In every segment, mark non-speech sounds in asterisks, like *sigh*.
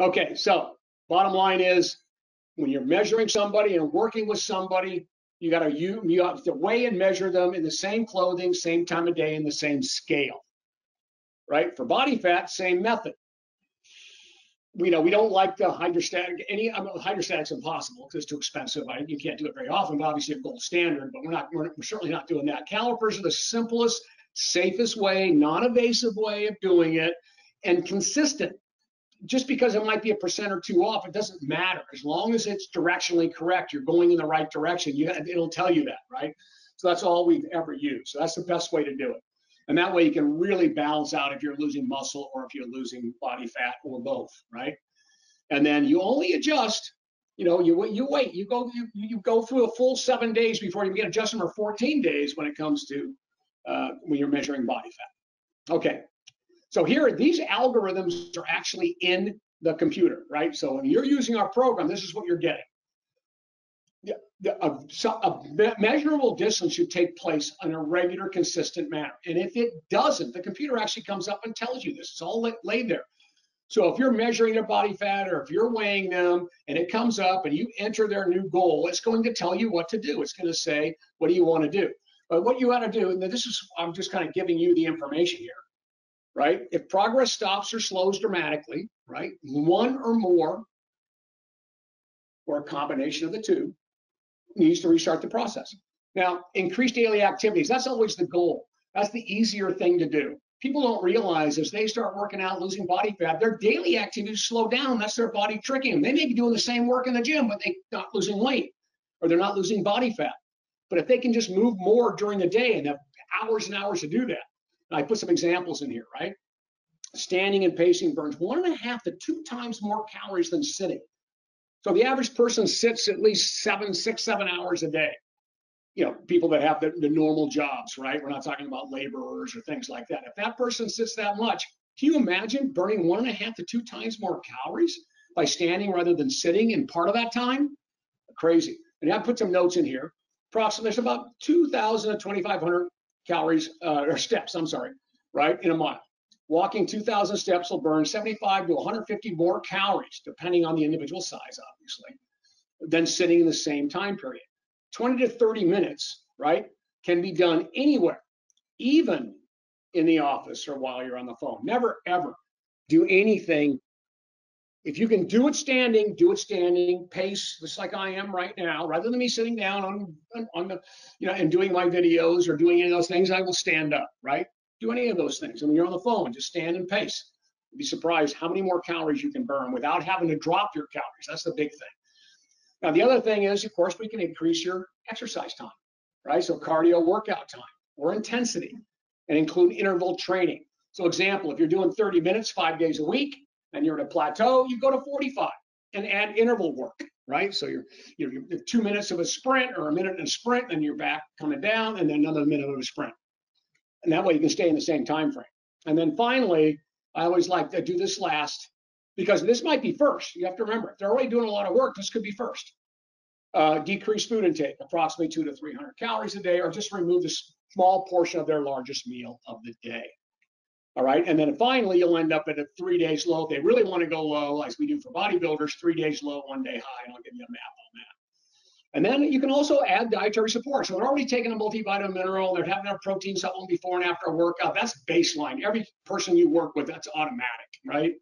Okay, so bottom line is when you're measuring somebody and working with somebody, you got to you you have to weigh and measure them in the same clothing, same time of day, in the same scale. Right? For body fat, same method. We know we don't like the hydrostatic. Any I mean, hydrostatic's impossible because it's too expensive. I, you can't do it very often. But obviously, a gold standard. But we're not. We're, we're certainly not doing that. Calipers are the simplest, safest way, non-invasive way of doing it, and consistent just because it might be a percent or two off, it doesn't matter. As long as it's directionally correct, you're going in the right direction. You, it'll tell you that, right? So that's all we've ever used. So that's the best way to do it. And that way you can really balance out if you're losing muscle or if you're losing body fat or both, right? And then you only adjust, you know, you you wait, you go you, you go through a full seven days before you get adjustment or 14 days when it comes to uh, when you're measuring body fat. Okay, so here, these algorithms are actually in the computer, right? So when you're using our program, this is what you're getting. A, a, measurable distance should take place in a regular, consistent manner. And if it doesn't, the computer actually comes up and tells you this. It's all laid there. So if you're measuring their body fat or if you're weighing them and it comes up and you enter their new goal, it's going to tell you what to do. It's going to say, what do you want to do? But what you got to do, and this is, I'm just kind of giving you the information here right? If progress stops or slows dramatically, right? One or more, or a combination of the two, needs to restart the process. Now, increased daily activities, that's always the goal. That's the easier thing to do. People don't realize as they start working out, losing body fat, their daily activities slow down. That's their body tricking them. They may be doing the same work in the gym, but they're not losing weight or they're not losing body fat. But if they can just move more during the day and have hours and hours to do that, I put some examples in here, right? Standing and pacing burns one and a half to two times more calories than sitting. So the average person sits at least seven, six, seven hours a day. You know, people that have the, the normal jobs, right? We're not talking about laborers or things like that. If that person sits that much, can you imagine burning one and a half to two times more calories by standing rather than sitting in part of that time? Crazy. And I put some notes in here. Approximately, there's about 2,000 to 2,500 calories uh, or steps, I'm sorry, right, in a mile. Walking 2,000 steps will burn 75 to 150 more calories, depending on the individual size, obviously, than sitting in the same time period. 20 to 30 minutes, right, can be done anywhere, even in the office or while you're on the phone. Never, ever do anything if you can do it standing, do it standing, pace, just like I am right now, rather than me sitting down on, on, the, you know, and doing my videos or doing any of those things, I will stand up, right? Do any of those things. And when you're on the phone, just stand and pace. You'd be surprised how many more calories you can burn without having to drop your calories. That's the big thing. Now, the other thing is, of course, we can increase your exercise time, right? So cardio workout time or intensity and include interval training. So example, if you're doing 30 minutes five days a week, and you're at a plateau, you go to 45 and add interval work, right? So you're, you know, you're two minutes of a sprint or a minute in a sprint, and you're back coming down, and then another minute of a sprint. And that way you can stay in the same time frame. And then finally, I always like to do this last because this might be first. You have to remember, if they're already doing a lot of work, this could be first. Uh, decrease food intake, approximately two to 300 calories a day, or just remove a small portion of their largest meal of the day. All right. And then finally, you'll end up at a three days low. If they really want to go low, as we do for bodybuilders, three days low, one day high. And I'll give you a map on that. And then you can also add dietary support. So they're already taking a multivitamin mineral, they're having a protein supplement before and after a workout. That's baseline. Every person you work with, that's automatic, right?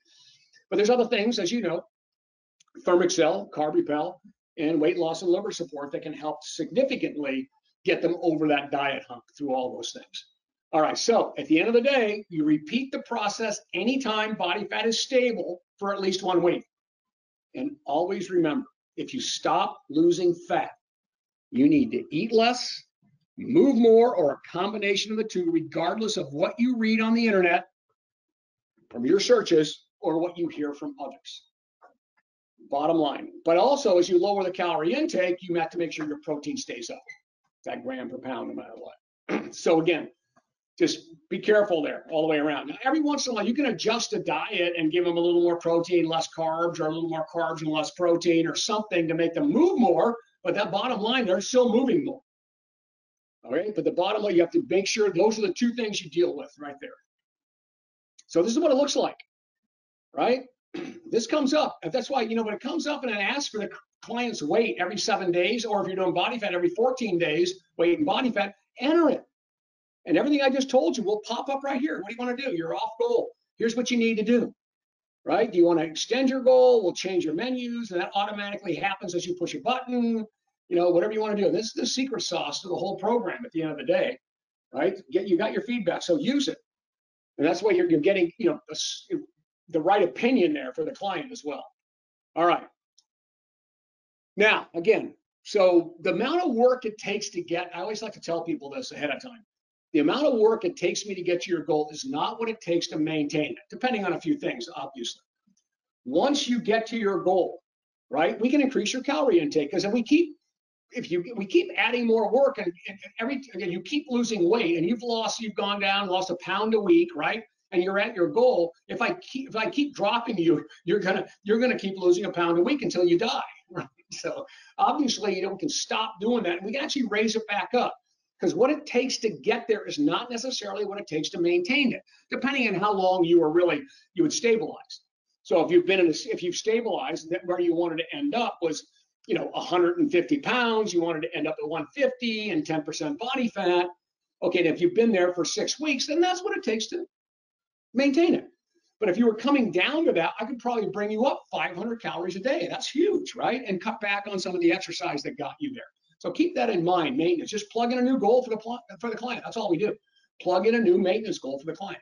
But there's other things, as you know, Thermexcel, Carb Repel, and weight loss and liver support that can help significantly get them over that diet hump through all those things. All right, so at the end of the day, you repeat the process anytime body fat is stable for at least one week. And always remember, if you stop losing fat, you need to eat less, move more, or a combination of the two, regardless of what you read on the internet, from your searches, or what you hear from others. Bottom line. But also, as you lower the calorie intake, you have to make sure your protein stays up, that gram per pound, no matter what. *clears throat* so again, just be careful there all the way around. Now, every once in a while, you can adjust a diet and give them a little more protein, less carbs, or a little more carbs and less protein, or something to make them move more. But that bottom line, they're still moving more. All right. But the bottom line, you have to make sure those are the two things you deal with right there. So this is what it looks like, right? *clears throat* this comes up. That's why, you know, when it comes up and it asks for the client's weight every seven days, or if you're doing body fat every 14 days, weight and body fat, enter it. And everything I just told you will pop up right here. What do you want to do? You're off goal. Here's what you need to do, right? Do you want to extend your goal? We'll change your menus, and that automatically happens as you push a button. You know, whatever you want to do. This is the secret sauce to the whole program at the end of the day, right? Get you got your feedback, so use it, and that's why you're, you're getting, you know, the, the right opinion there for the client as well. All right. Now, again, so the amount of work it takes to get, I always like to tell people this ahead of time. The amount of work it takes me to get to your goal is not what it takes to maintain it, depending on a few things, obviously. Once you get to your goal, right, we can increase your calorie intake because if we keep if you we keep adding more work and, and every again you keep losing weight and you've lost you've gone down lost a pound a week right and you're at your goal if i keep if i keep dropping you *laughs* you're gonna you're gonna keep losing a pound a week until you die *laughs* right so obviously you know we can stop doing that and we can actually raise it back up because what it takes to get there is not necessarily what it takes to maintain it, depending on how long you are really you would stabilize. So if you've been in this, if you've stabilized, that where you wanted to end up was, you know, 150 pounds, you wanted to end up at 150 and 10% body fat. Okay, and if you've been there for six weeks, then that's what it takes to maintain it. But if you were coming down to that, I could probably bring you up 500 calories a day. That's huge, right? And cut back on some of the exercise that got you there. So keep that in mind, maintenance. Just plug in a new goal for the, for the client. That's all we do. Plug in a new maintenance goal for the client.